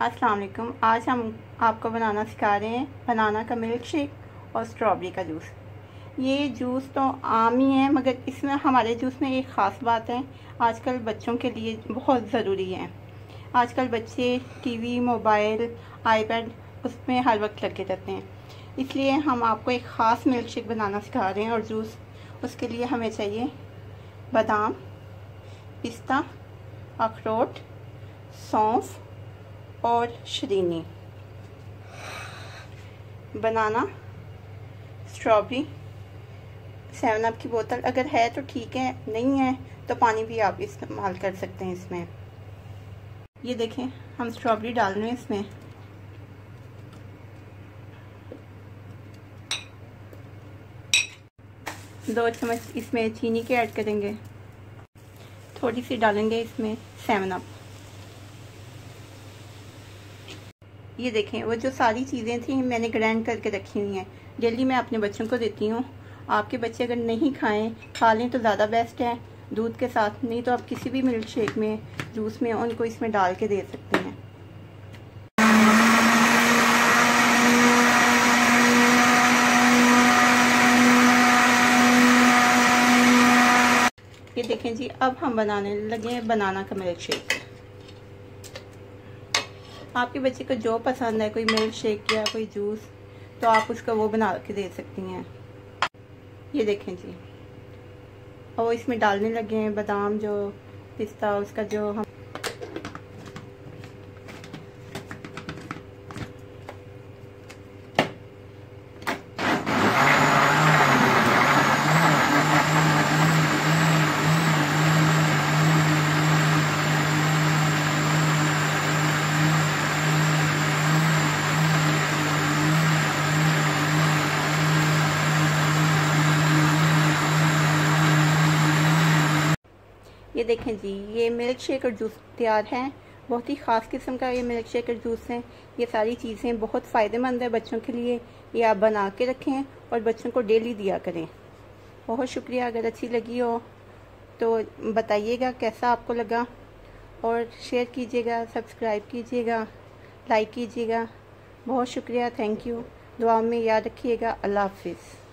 अस्सलाम वालेकुम आज हम आपको बनाना सिखा रहे हैं बनाना का मिल्क शेक और स्ट्रॉबेरी का जूस ये जूस तो आम ही है, मगर इसमें, हमारे जूस में एक ख़ास बात है, आजकल बच्चों के लिए बहुत ज़रूरी है। आजकल बच्चे टीवी मोबाइल आईपैड उसमें हर वक्त लगे रहते हैं। इसलिए हम आपको एक ख़ास मिल्क शेक बनाना सिखा रहे हैं और जूस उसके लिए हमें चाहिए बादाम, पिस्ता, अखरोट, सौंफ और शरीनी। बनाना स्ट्रॉबेरी सेवन अप की बोतल। अगर है तो ठीक है, नहीं है तो पानी भी आप इस्तेमाल कर सकते हैं इसमें। ये देखें, हम स्ट्रॉबेरी डाल रहे हैं इसमें। दो चम्मच इसमें चीनी के ऐड करेंगे। थोड़ी सी डालेंगे इसमें सेवन अप ये देखें, वो जो सारी चीज़ें थी, मैंने ग्राइंड करके रखी हुई हैं। डेली मैं अपने बच्चों को देती हूँ। आपके बच्चे अगर नहीं खाएँ, खा लें तो ज़्यादा बेस्ट है। दूध के साथ नहीं तो आप किसी भी मिल्क शेक में, जूस में उनको इसमें डाल के दे सकते हैं। ये देखें जी, अब हम बनाने लगे हैं बनाना का मिल्क शेक आपके बच्चे को जो पसंद है, कोई मिल्क शेक या कोई जूस तो आप उसका वो बना के दे सकती हैं। ये देखें जी। और इसमें डालने लगे हैं, बादाम जो पिस्ता, उसका जो हम ये देखें जी, ये मिल्क शेक और जूस तैयार है। बहुत ही ख़ास किस्म का ये मिल्क शेक और जूस है। ये सारी चीज़ें बहुत फ़ायदेमंद है बच्चों के लिए। ये आप बना के रखें और बच्चों को डेली दिया करें। बहुत शुक्रिया, अगर अच्छी लगी हो तो बताइएगा कैसा आपको लगा और शेयर कीजिएगा सब्सक्राइब कीजिएगा लाइक कीजिएगा। बहुत शुक्रिया थैंक यू दुआ में याद रखिएगा। अल्लाह हाफिज़।